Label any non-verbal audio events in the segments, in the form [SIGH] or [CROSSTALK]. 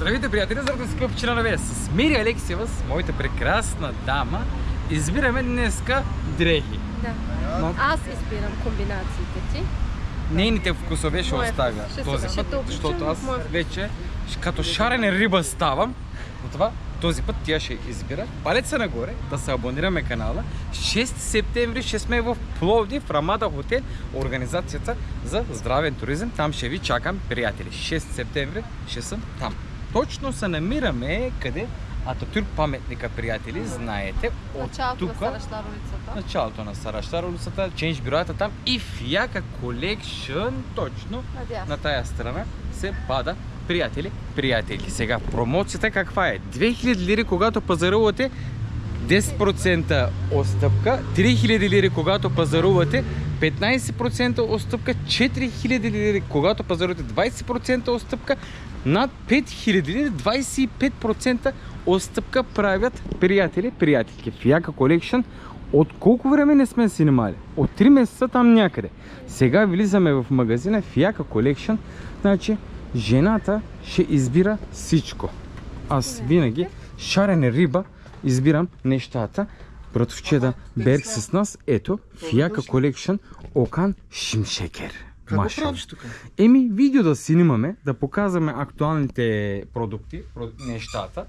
Здравейте, приятели, здравейте, скъпи членове! С Мири Алексиева, с моята прекрасна дама, избираме днеска дрехи. Да. Но Аз избирам комбинациите ти. нейните вкусове ще оставя. Ще този път, защото аз моя вече като шарена риба ставам. Затова този път тя ще избира. Палеца нагоре, да се абонираме канала. 6 септември ще сме в Пловдив, в Рамада хотел, организацията за здравен туризъм. Там ще ви чакам, приятели. 6 септември ще съм там. Точно се намираме къде? Ататюрк паметника, приятели, знаете. От Началото на тука- Саращар улицата. началото на Саращар улицата, Change бюрата там и Фияка Collection точно Надясно. на тая страна се пада. Приятели, приятели, сега промоцията каква е? 2000 лири, когато пазарувате 10% отстъпка, 3000 лири, когато пазарувате 15% отстъпка, 4000 лири, когато пазарувате 20% отстъпка, над 5000 лири 25% отстъпка правят приятели, приятелки. Фияка Collection от колко време не сме снимали? От 3 месеца там някъде. Сега влизаме в магазина Фияка Collection, значи жената ще избира всичко. Аз винаги шарене риба избирам нещата. Братовчеда Берг с нас. Ето, Фияка Collection Окан Шимшекер. Какво Машалlah. правиш тук? Еми, видео да снимаме, да показваме актуалните продукти, про- нещата,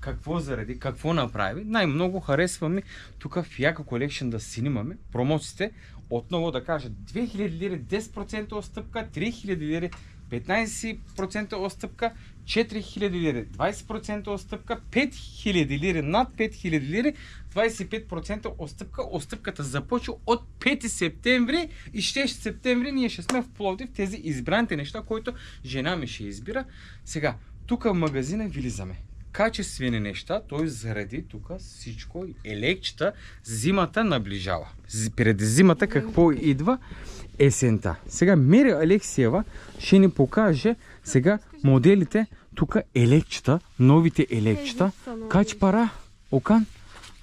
какво заради, какво направи. Най-много харесва ми тук в Яка Collection да снимаме промоциите. Отново да кажа, 2000 лири 10% отстъпка, 3000 лири 15% отстъпка, 4000 лири 20% отстъпка, 5000 лири над 5000 лири 25% отстъпка. Отстъпката започва от 5 септември и 6 септември ние ще сме в Пловдив тези избраните неща, които жена ми ще избира. Сега, тук в магазина влизаме. Качествени неща, т.е. заради тук всичко, елекчета, зимата наближава. Преди зимата какво идва? Есента. Сега Мери Алексиева ще ни покаже сега моделите, тук елекчета, новите елекчета. Кач пара? Окан?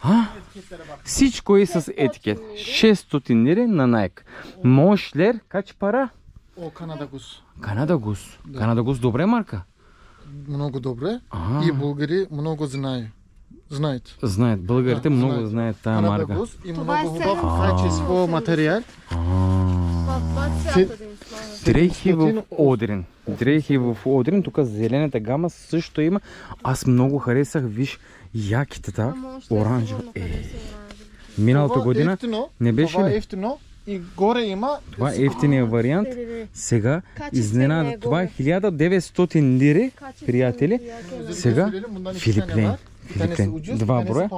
А? Всичко е с етикет. 600 лири на Nike. Мошлер, кач пара? О, Канада гус. Канада Гус. Да. Канада Гус добре марка. Много добре. А. И българи много знае. Знаете. Знаят, българите Да, много знаят. знаят тая марка. и Това е много хубав качество материал. А. Това това е да слага. Дрехи в 700 Одрин. Дрехи в Одрин. Тук зелената гама също има. Аз много харесах, виж, якитата, Ама още е оранжева. Е, миналата Това година не беше това ли? е ефтино и горе има Това е ефтиния вариант. Сега Качествен изненада. е Това е горе. 1900 лири, приятели. приятел е. Сега Филип Лейн. Филип Лейн. Два броя.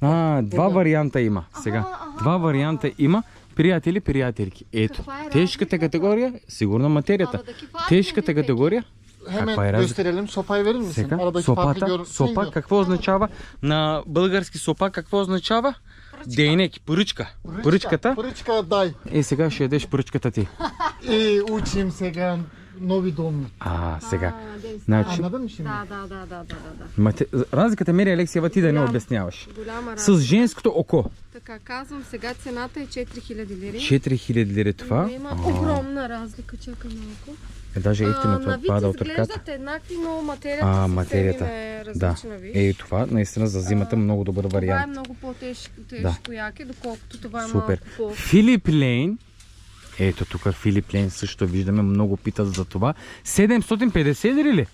А, два варианта има. Сега, два варианта има. Приятели, приятелки. Ето, е тежката категория, сигурно материята. Тежката категория, Hemen Каква е разлика? gösterelim. Sopayı verir misin? сега, Aradaki farkı сопата, gör. сопа, какво означава? На български сопа какво означава? Дейнек, поръчка. Поръчката. Поръчка дай. Е, сега ще ядеш поръчката ти. [LAUGHS] И учим сега нови думи. А, сега. Deniz. Значи, şimdi? Да, да, да, да, да, да, да. мате... разликата мери Алексиева ти да не обясняваш. Голяма С женското око. Така казвам, сега цената е 4000 лири. 4000 лири това. Но има А, огромна разлика, чакай малко. Е, даже ефтино А, пада от ръката. еднакви, но материята, А, материята. е Да. различна, виж. Е, това наистина за зимата много добър Това е вариант. много по-тежко Да. яке, доколкото това е Супер. малко по... Филип Лейн. Ето тук Филип Лейн също виждаме, много питат за това. 750 лири ли?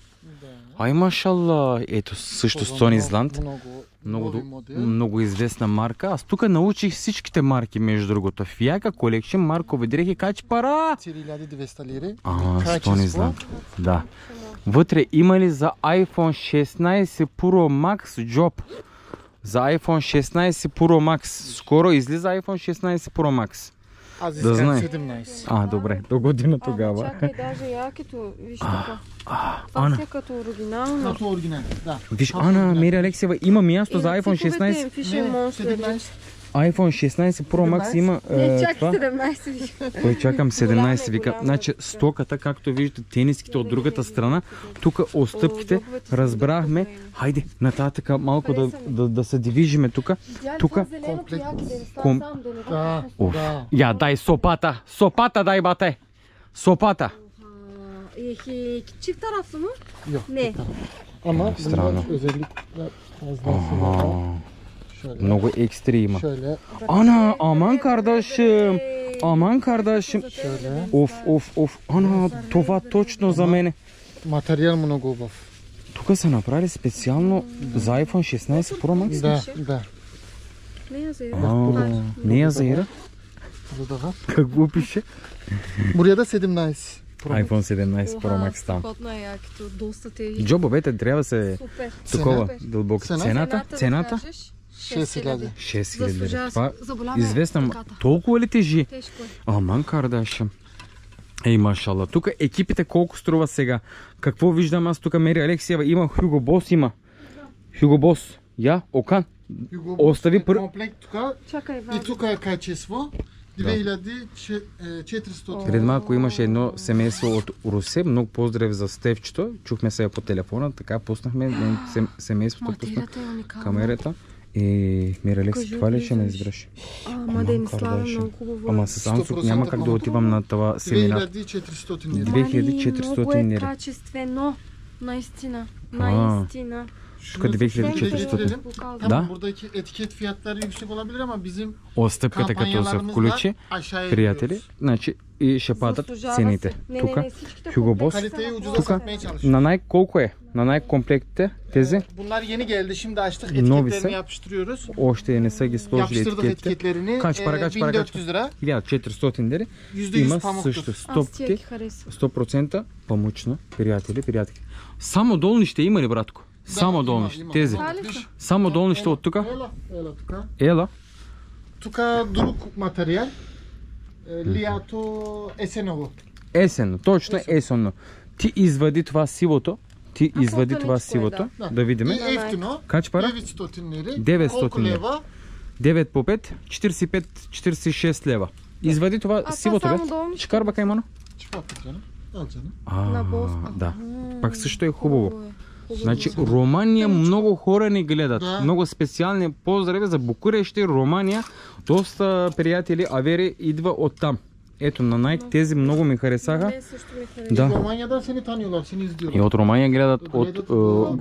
Ай, машалла. Ето също Стони много-. Много, Много, известна марка. Аз тук научих всичките марки, между другото. Фияка, колекшн, маркови дрехи, кач пара. 4200 лири. А, Качество. Стони Зланд. Да. Вътре има ли за iPhone 16 Pro Max Job? За iPhone 16 Pro Max. Скоро излиза iPhone 16 Pro Max. Аз Да знае. 17. А, добре, до година Ама тогава. чакай, даже якето, виж така. Това Ана, си е като оригинално. Като оригинал, да. виж, Ана, Мири Алексева, има място за iPhone цифровете 16. им пише Не, Monster. 17. iPhone 16 Pro Max има Не, е, чакай това. 17 виж. Кой чакам 17 Голяма е, вика. е. Значи стоката, както виждате, тениските от другата страна, тук отстъпките, разбрахме. Хайде, нататък малко да, се движиме тук. Ком- да Да, да. Я, дай сопата! Сопата дай, бате! Сопата! Çift taraflı mı? Yok. Ne? Ama Странно. özellikle. Şöyle. Много екстри има. Şöyle, Ана, аман кардашым. Аман кардашым. şöyle. Оф, оф, оф. Ана, това точно за мене. Материал много хубав. Тук са направили специално за iPhone 16 Pro Max. Да, да. Не я за А, не я заира. Burada var. Какво пише? Da 17. Pro. iPhone 17 Pro Max там. Е тежи. Джобовете трябва се такова дълбоко. Цена? Цената? Цената? Кажеш, 6000. 6000 Заслужава лева. си. Това Заболява известна, толкова ли тежи? Тежко е. Аман кардашам. Ей, машала. Тук екипите колко струва сега? Какво виждам аз тук? Мери Алексиева има Хюго Бос има. Хюго Бос. Я, Окан. Остави Boss'un пър- комплект тук Чакай, и тук е качество. 2400. Пред малко имаше едно семейство от Русе. Много поздрави за Стевчето. Чухме се по телефона. Така пуснахме семейството. Пусна е уникална. камерата. И Кажи, това ли ще ме избереш? Ама да им слава много хубаво. Ама с Ансук няма как да 100% отивам на това семинар. 2400 Две- лира. 2400 Много е качествено. Наистина. А. Наистина. Тук 2400. Tamam Да. buradaki etiket fiyatları yüksek olabilir ama bizim Отстъпката като се kampanyalarımız включи, var. Aşağıya приятели, gidiyoruz. значи и ще падат Заслужава цените. се. Не, Тук не, не, всичките Hugo Boss. комплекти са Kaliteyi на ucuza по-добре. satmaya çalışıyoruz. на най колко е? На най-комплектите тези Bunlar yeni geldi. Şimdi açtık. Novi Etiketlerini ise. yapıştırıyoruz. още не са ги сложили Yapıştırdık етикетите. etiketlerini. Kaç para, Ee, kaç para, kaç 1400 lira. 1400 лири. %100 Има pamuktur. също Аз тия стопки, ги харесвам. 100% памучна, приятели, приятели. Само долни ще има ли, братко? Само има, долни ще. има. Тези. Виж, Само долни ще от тук. Ela, ela tuka. Ела. Tuka duruk materyal. Ee, Liato Esenovo. Есенно, точно есенно. Ти извади това сивото. Ти А извади това е, сивото. да. Да видим. И ефтино. Kaç para? 900 lira. 900 Колко lira. лева? 9 по 5, 45-46 лева. Извади това това сивото, бе. само. Çıkarttık canım. Al canım. А, да. Пак също е хубаво. е. Значи е. Румъния много хора ни гледат. Да. Много специални поздрави за Букурещи, Румъния. Доста приятели, Авери идва от там. Ето на Nike тези много ми харесаха. Ми харесва. Да. Romanya'dan seni tanıyorlar, seni izliyorlar. И от Румъния гледат, от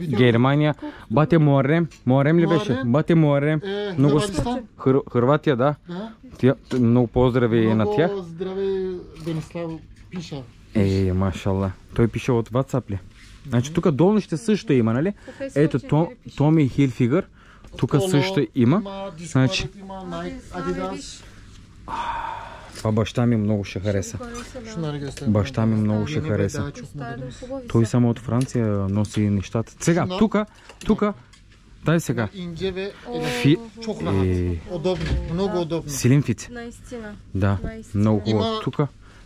е, Германия. Бате Муарем. Муарем ли беше? Бате Муарем. Ee, Много Hırvatistan. Хър, Хърватия, да. Da. Тя, много поздрави и на Много тях. Здравей, Денислав Пиша. Ей, машалла. Той пише от WhatsApp ли? Значи тук долу ще също има, нали? Ето То, Ченери пише. Томи Хилфигър. Тук също има. Значи- Това баща ми много ще хареса. Баща ми много ще хареса. Той са. само от Франция носи нещата. Сега, тук, тук, дай сега. Фи... Е, Удобно, много удобно. Наистина. Да, много хубаво. Тук,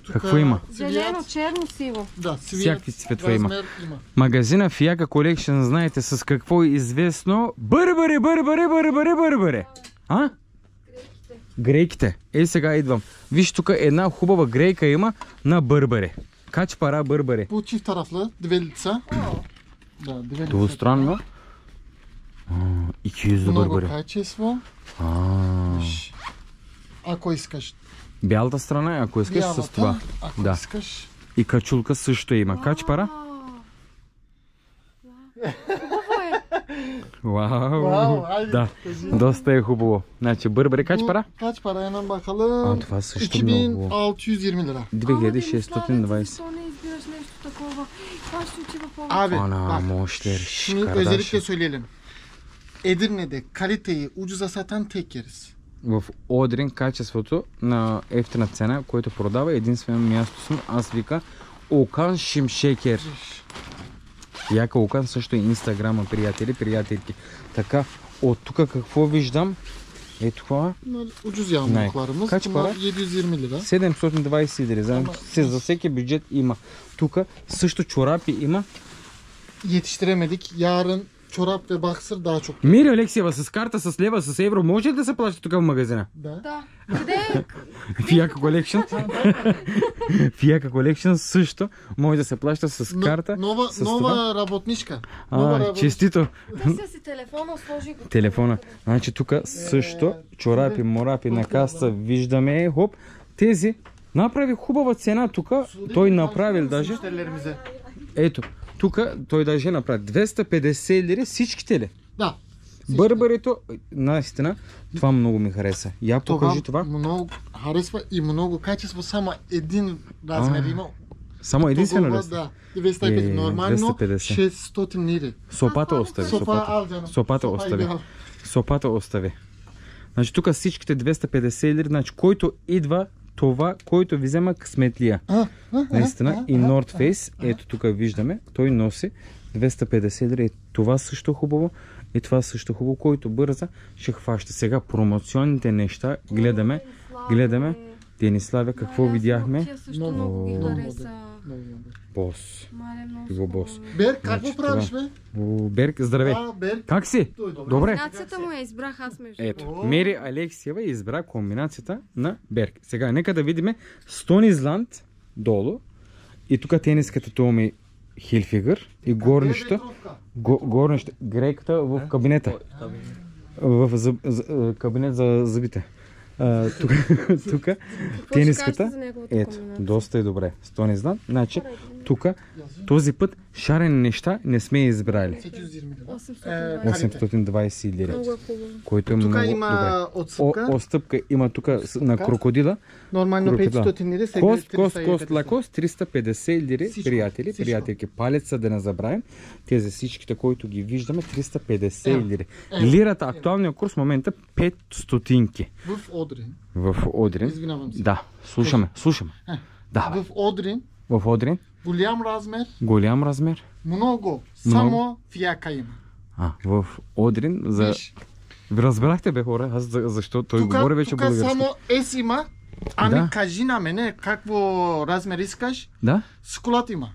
Тук какво има? Зелено, черно, сиво. Да, свят, Всякакви цветове има. има. Магазина Фияка Колекшн, знаете с какво е известно? Бърбаре, бърбаре, бърбаре, бърбаре. А? Грейките. Ей сега идвам. Виж тук една хубава грейка има на бърбаре. Кач пара бърбаре. Bu çift taraflı dvelica. Da, dvelica. Двустранно. А, 200 за Много качество. А. Ако искаш Бялата страна, ако искаш с бялата, това. ако Да. искаш И качулка също има. Кач пара? Хубаво е. Вау. Вау, айде. Да, доста е хубаво. Значи бърбаре кач Bu пара? Kaç para hemen bakalım. А, това също много. 2620 lira. 2620. Защо не избираш нещо такова? Това ще отива повече. Abi Ana bak moşler şunu kardeşim. özellikle söyleyelim. Edirne'de kaliteyi ucuza satan tek yeriz. В Одрин качеството на ефтина цена, който продава единствено място съм. Аз вика Окан Шимшекер. Яка Окан също е инстаграма, приятели, приятелки. Така, от тук какво виждам? Е това ucuz yağmurluklarımız. Kaç Bunlar para? 720 lira. 720 лири. Значи се за всеки бюджет има. Тук също чорапи има. Yetiştiremedik. Yarın ve boxer daha çok. Мири Алексиева, с карта, с лева, с евро, може ли да се плаща тук в магазина? Da. Да. Къде? Фияка Колекшн. Фияка Колекшн също може да се плаща с карта. С. Nova работничка. А, работничка. честито. Търся си телефона, сложи го. Телефона. Значи тук също чорапи, морапи на каса виждаме. Хоп. Тези направи хубава цена тук. Той направил даже. Ето. Тук той даже направи 250 лири всичките ли? Да. Бърбарито, наистина, това много ми хареса. Я покажи това. много харесва и много качество. Само един размер А, има. Само единствено ли? Да. 250. Е, Нормално 250. 600 лири. Сопата остави. Сопа, Сопата, сопата Сопа остави. Сопата остави. Значи тук всичките 250 лири, значи който идва това, който ви взема късметлия. А, а, Наистина. И North Face, ето тук виждаме, той носи 250 лири. Това също е хубаво. И това също е хубаво, който бърза, ще хваща. Сега промоционните неща гледаме. Гледаме. Дениславя, какво видяхме? Много, много ги много хареса. Много. Бос. Мале, много бос. хубаво. Бер, как Значи го правиш, бе? Берк, здравей. А. Как си? Той, добре. Добре. Комбинацията му я избрах аз между Ето, О. Мери Алексиева избра комбинацията на Берк. Сега, нека да видим Стонизланд долу. И тук тениската това ми Хилфигър и горнища. Го, горнища. Грейката в кабинета. В зъб, з, е, кабинет за зъбите. Тук, [LAUGHS] тениската. Ето, доста е добре. Стонизланд. Значи, тук този път шарени неща не сме избрали. 820. 820 лири. Е. Който е Тук много добре. има О, отстъпка. има тук на крокодила. Нормално крокодила. 500 лири. сега Кост, 350. кост, кост, лакост, 350 лири, Всичко, приятели, всичко. приятелки. Палеца да не забравим. Тези всичките, които ги виждаме, 350 Ево, лири. Лирата, актуалния курс в момента 5 стотинки В Одрин. в Одрин. Извинявам се. Да, слушаме, слушаме. Е, Да. В Одрин. в Одрин, Голям размер. голям размер. Много. Само фияка има. А, в Одрин, за... Виж, Ви разбрахте бе хора, аз за, защо той тука, говори вече тука български. само ес има. Ами Да. кажи на мене какво размер искаш. Да? Скулат има.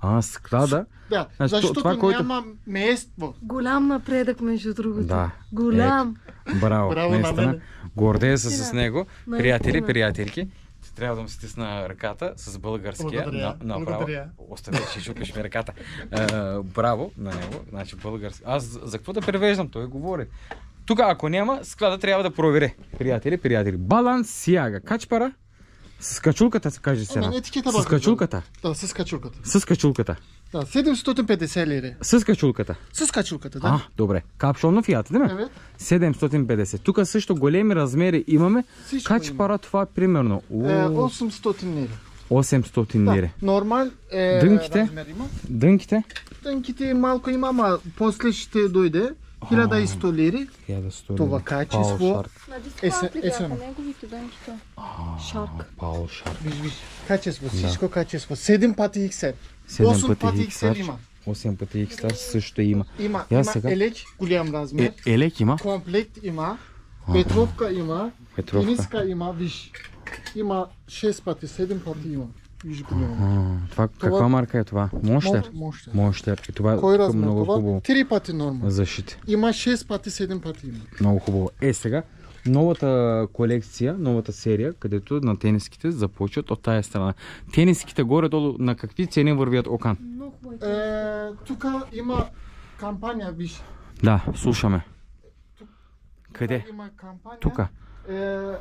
А, склада. Да, Значи, то- защото това, който- няма место. Голям напредък, между другото. Да. Голям. Браво, Браво на наистина. мене. Гордея се с него. Приятели, приятелки. Трябва да му стисна ръката с българския. Благодаря, На, направо. благодаря. Остави, че чупиш ми ръката. А, браво на него. Значи български. Аз за за какво да превеждам? Той говори. Тук, ако няма, склада трябва да провери. Приятели, приятели. Баланс сяга. Качпара. С качулката се каже сега. С качулката. Да, с качулката. С качулката. Да, 750 лири. С качулката. С качулката, да. А, добре. Капшон фиата, да ме? Евет. 750. Тук също големи размери имаме. Всичко Кач има. пара това примерно Е, о, 800 лири. 800 Да, лири. нормал е, Дънките? размер има. Дънките? Дънките малко има, ама после ще дойде 1100 лири. 1100 Това качество. Есен. неговите дънките? Шарк. Паул Шарк. Виж, виж, качество, всичко качество. 7 пъти XL. 7 8 пъти пъти XR. Има. 8 пъти XR също има. Има, Я има сега. елек, голям размер. Е, елек има. Комплект има. Петровка има. Петровка. Тениска има, виж. Има 6 пъти, 7 пъти има. Виж голям. А, това, каква марка е това? Монштер? Мощ. Монштер. И това Кой тук размер? много Това хубаво. 3 пъти норма. Защита. Има 6 пъти, 7 пъти има. Много хубаво. Е, сега, новата колекция, новата серия, където на тениските започват от тая страна. Тениските горе-долу на какви цени вървят окан? Е, тук има кампания, виж. Да, слушаме. Къде? Има кампания. Тук. Е,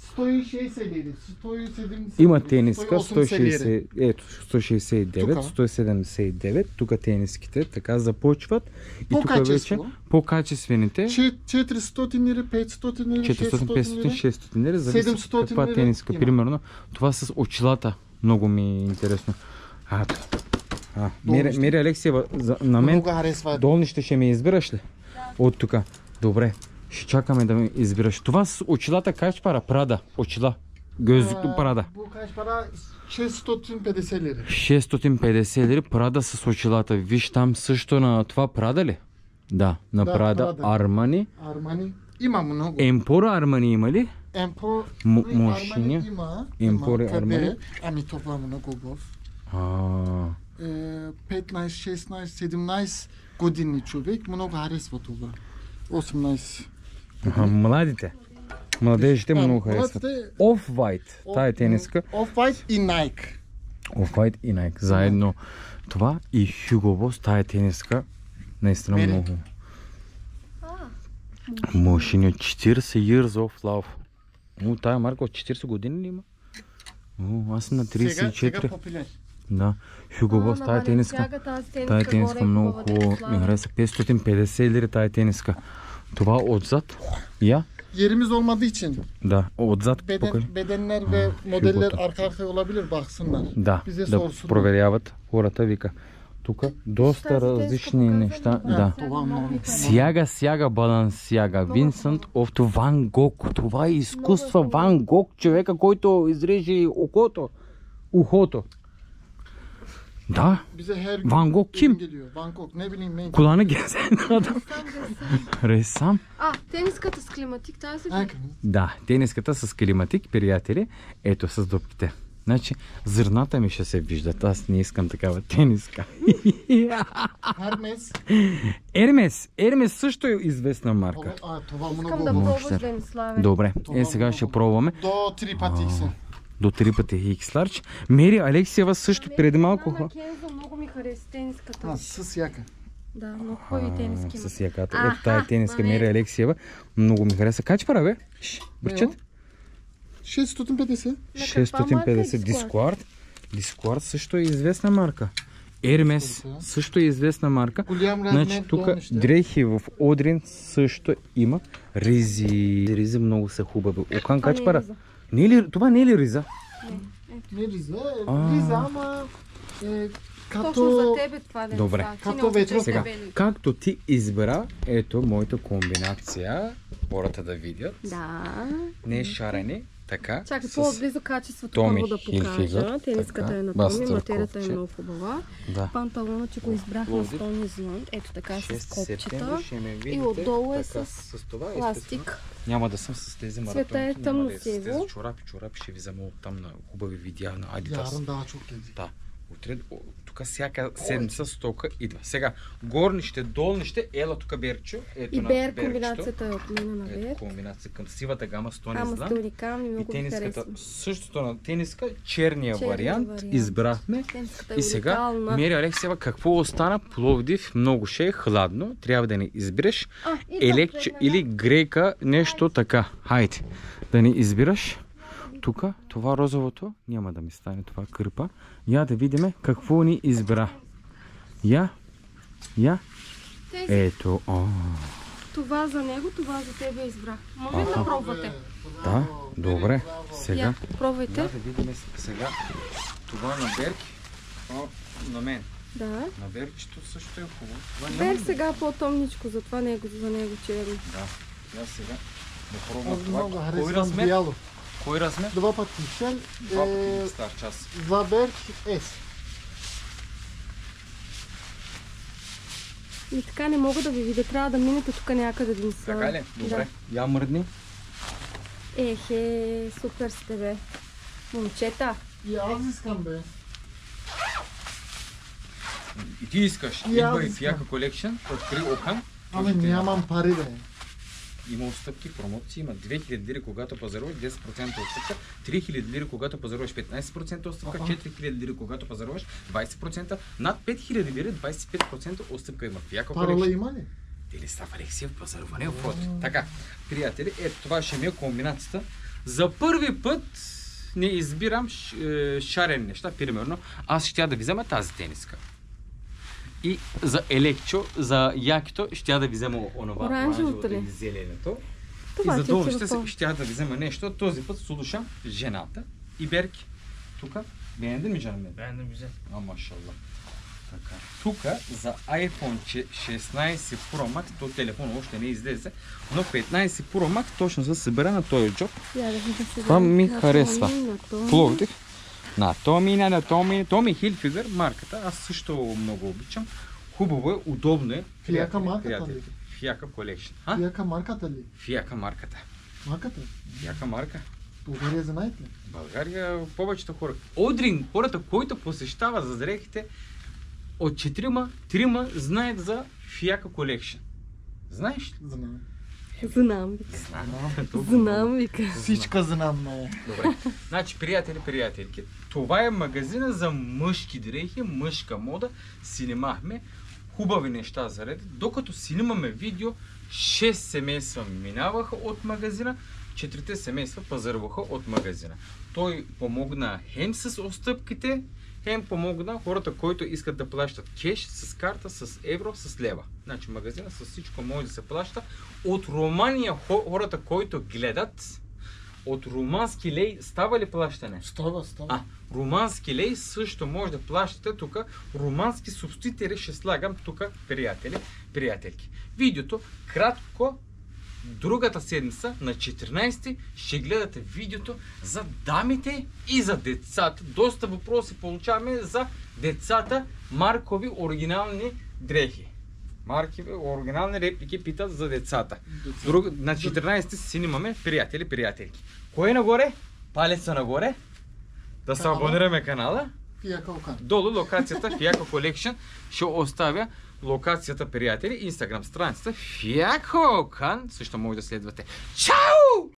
160 лири, 170 Има тениска 180 лири. 160, ето 169, Тука. 179, тук тениските така започват и тук вече по-качествените Че- 400 лири, 500 лири, 400, 500, 600 лири, зависи 700 каква лири тениска. има. Примерно това с очилата много ми е интересно. А, а Мири, за, на мен долнище ще ми избираш ли? От тук. Добре. Ще чакаме да ми избираш. Това с очилата пара? Прада. Очила. Gözlüklü Prada. Bu kaç para? 650 lira. 650 лири Прада с очилата. Виж там също на това Прада ли? Да, на Да, Прада. Prada. Армани. Armani. Има много. Емпора Армани има ли? Емпо... М- Armani машини. има. Емпори Има. Къде? Armani. Ами това много гов. А, Е, 15, 16, 17 години човек. Много харесва това. 18. Младите. Младежите много харесват. Off-White. Тая тениска. Off-White и Nike. Off-White и Nike. Заедно. Това и Hugo Boss. Тая тениска. Наистина Мери. много. Машини от 40 years of love. О, тая марка от 40 години ли има? О, аз съм на Сега, сега 34. популярен. Да. Boss, ама тая тениска. Тая тениска много хубаво ми хареса. 550 лири тая тениска. Това отзад. Я? Yerimiz olmadığı için Да, отзад покажи. beden, bedenler ve modeller arka arkaya olabilir baksınlar. Да, Bize да sorsunlar. проверяват хората, вика. Тук доста различни неща. Да. Хареса. Сяга, сяга, балансяга. Винсент оф Ван Гог. Това е изкуство. Е Ван Гог, човека, който изрежи окото. Ухото. Да, Bize her gün Van Gogh kim? geliyor. Van Gogh ne bileyim ben. Kulağını gezen adam. Ресам. А, тениската с климатик, тази ли? Да, тениската с климатик, приятели. Ето с дупките. Значи, зърната ми ще се виждат. Аз не искам такава тениска. Hermes. Ермес. Ермес също е известна марка. Това, а, това Искам много да пробваш. Добре, Това е сега много ще пробваме. До три пъти се. До три пъти X Large. Мери Алексиева също Ами, преди малко... Кензо много ми хареса тениската. Ha, sız yaka. Да, много хубави тениски. С яката. Ето тая тениска. Мери Алексиева. Много ми хареса. Кач пара, бе? Ш, Бричат? 650. На каква марка е 650 Discord? Discord. Discord също е известна марка. Ермес също е известна марка. Голям Значи тук дрехи в Одрин също има. Ризи. Ризи много са хубави. Окан Това кач не е пара? риза. Не е ли, това не е ли риза? Rize? Aa. Rize ama e, Точно за тебе това да Добре. Като не ветров. Сега, както ти избра, ето моята комбинация. Хората да видят. Да. Не е шарени, така. Чакай, с- по-близо качеството Томи първо да покажа. Тениската така, е на Томи, материята е много хубава. Да. Панталона, че го избрах на. Стони Зланд. Ето така с 6 копчета. видите. И отдолу е така, с с това. Пластик. Няма да съм с тези маратонки. Цвета е няма да тъмно-сиво. С тези чорапи, чорапи ще ви взема оттам на хубави видеа на daha çok gelecek. Да. Утре, о, тук всяка седмица стока идва. Сега, горнище, долнище, ела тук Берчо. Ето И Бер, комбинацията е от мен на Ето Бер. комбинация към сивата гама с Тони Ама Злан. сте уникални, И много ми тениската, същото на тениска, черния, Черния вариант, вариант. избрахме. Тениската е И сега. Мери Алексеева, какво остана? Пловдив, много ще е хладно. Трябва да ни избереш А, или грейка, нещо така. Хайде, да ни избираш. Тук, това розовото, няма да ми стане това кърпа. Я да видиме какво ни избра. Я, я, Тези, ето, о, това за него, това за тебе избрах. Може ли да пробвате? да, добре, сега. Я, пробвайте. Я да видим сега това на Берки, о, на мен. Да. На Берчето също е хубаво. Това няма Бер да- сега по-томничко, затова него, за него черно. Да, я сега да пробвам това. много Кой харесвам размер? бяло. Кой размер? Два пъти сел. Два Е, пъти стар час. за Берг S. И така не мога да ви видя, трябва да минете тук някъде да ми са. Така ли? Добре. Я мръдни. Да. Ехе, супер сте бе. Момчета, И аз искам бе. И ти искаш. Идва и. Фияка колекшн. Откри Окан. Ами нямам пари да е. Има отстъпки, промоции, има 2000 лири, когато пазаруваш 10% отстъпка, 3000 лири, когато пазаруваш 15% отстъпка, Аха. 4000 лири, когато пазаруваш 20%, над 5000 лири 25% отстъпка има. Фияка Парола има ли? Алексиев, пазаруване в Фото. Така, приятели, ето това ще ми е комбинацията. За първи път не избирам е, шарени неща. Примерно, аз ще да ви взема тази тениска. И за елекчо, за якито, ще да ви взема онова Оранжевото ли? зеленото. това и за е долнище телефон. ще да ви взема нещо. Този път слушам жената и Берки. Тук, beğendin mi canım benim? Beğendim güzel. А, машалла. Така. Тук за iPhone че- 16 Pro Max, то телефон още не излезе, но 15 Pro Max точно се събира на този джоб. Това ми харесва. Пловдив. На Томи, на, на Томи, Томи Хилфигър, марката. Аз също много обичам. Хубаво е, удобно е. Фияка марката ли? Фияка колекшн. А? Фияка марката ли? Фияка марката. Марката? Фияка марка. България знаете ли? България повечето хора. Одрин, хората, които посещават за дрехите, от четирима, трима знаят за Фияка колекшн. Знаеш ли? Знам. Знам, вика. Знам. Вика. Всичка знам не. Добре. Значи, приятели, приятелки, това е магазина за мъжки дрехи, мъжка мода. Снимахме хубави неща заради. Докато снимаме видео, 6 семейства минаваха от магазина, 4 семейства пазаруваха от магазина. Той помогна хем с отстъпките, хем помогна хората, които искат да плащат кеш с карта, с евро, с лева. Значи магазина с всичко може да се плаща. От Румъния хо- хората, които гледат, от румънски лей става ли плащане? Става, става. А, румънски лей също може да плащате тук. Румънски субтитри ще слагам тук, приятели, приятелки. Видеото кратко другата седмица на 14 ще гледате видеото за дамите и за децата. Доста въпроси получаваме за децата маркови оригинални дрехи. Маркови оригинални реплики питат за децата. Деца. Друг, на 14 си снимаме приятели, приятелки. Кое нагоре? Палеца нагоре. Да се абонираме канала. Фияка. Долу локацията Фияко Collection ще оставя локацията приятели, инстаграм страницата Фияко Кан също може да следвате. Чао!